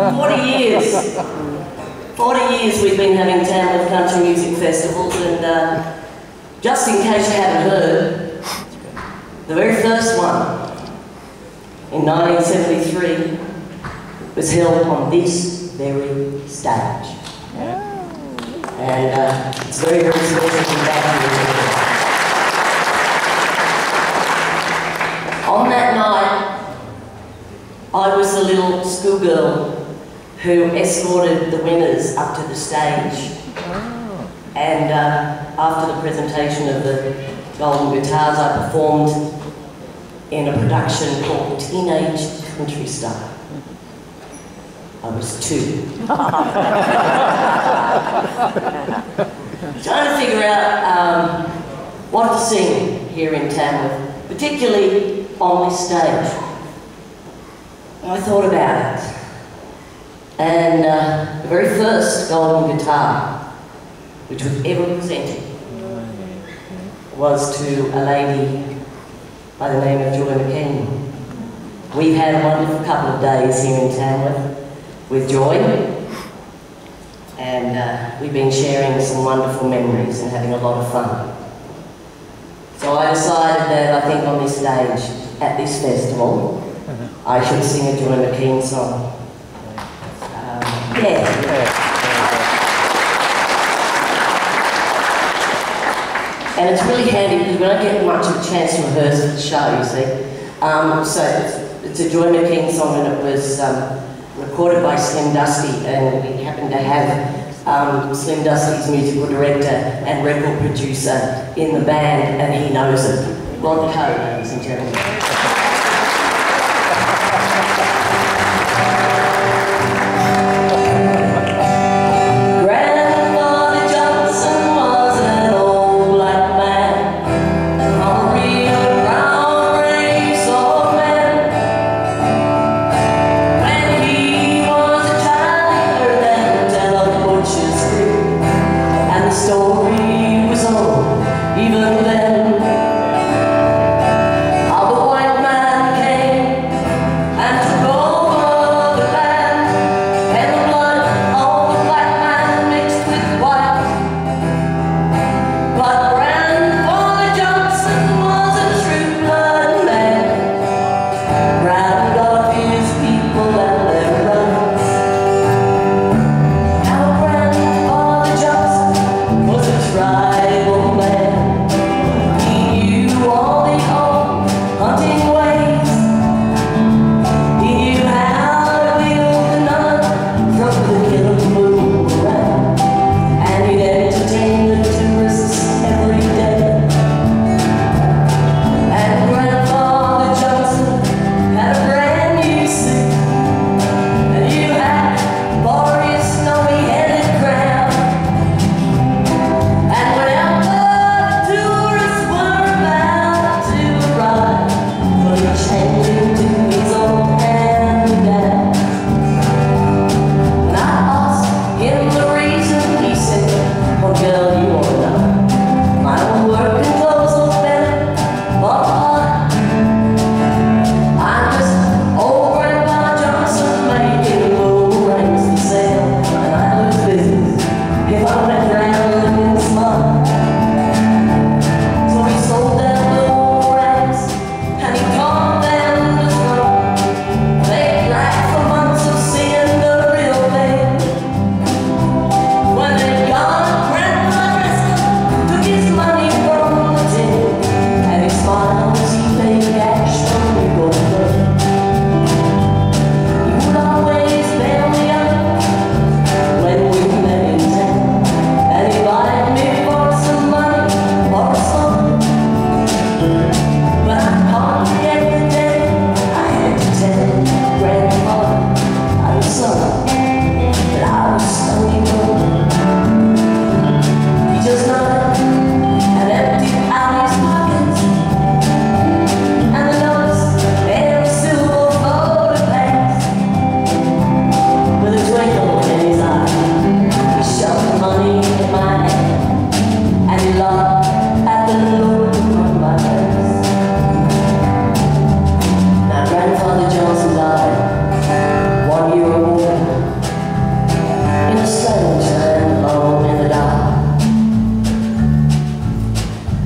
40 years. 40 years we've been having Tamworth Country Music Festivals and uh, just in case you haven't heard, the very first one in 1973 was held on this very stage. And uh, it's very, very special to be back here. On that night, I was a little schoolgirl who escorted the winners up to the stage. And uh, after the presentation of the Golden Guitars, I performed in a production called Teenage Country Star. I was two. Trying to figure out um, what to sing here in Tamworth, particularly on this stage. And I thought about it. And uh, the very first golden guitar which was ever presented was to a lady by the name of Joy McKean. We've had a wonderful couple of days here in Tamworth with Joy, and uh, we've been sharing some wonderful memories and having a lot of fun. So I decided that I think on this stage, at this festival, I should sing a Joy McKean song. And it's really handy because we don't get much of a chance to rehearse the show, you see. Um, so it's, it's, a Joy McKean song and it was um, recorded by Slim Dusty and we happened to have um, Slim Dusty's musical director and record producer in the band and he knows it. Rod Coe, ladies and gentlemen. una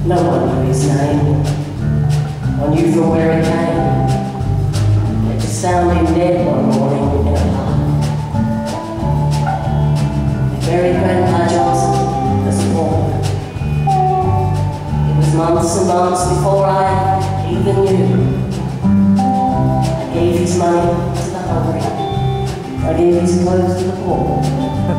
No one knew his name, I knew from where he came. It just found dead one morning in a park. They Grandpa Johnson as a. It was months and months before I even knew. I gave his money to the hungry. I gave his clothes to the poor.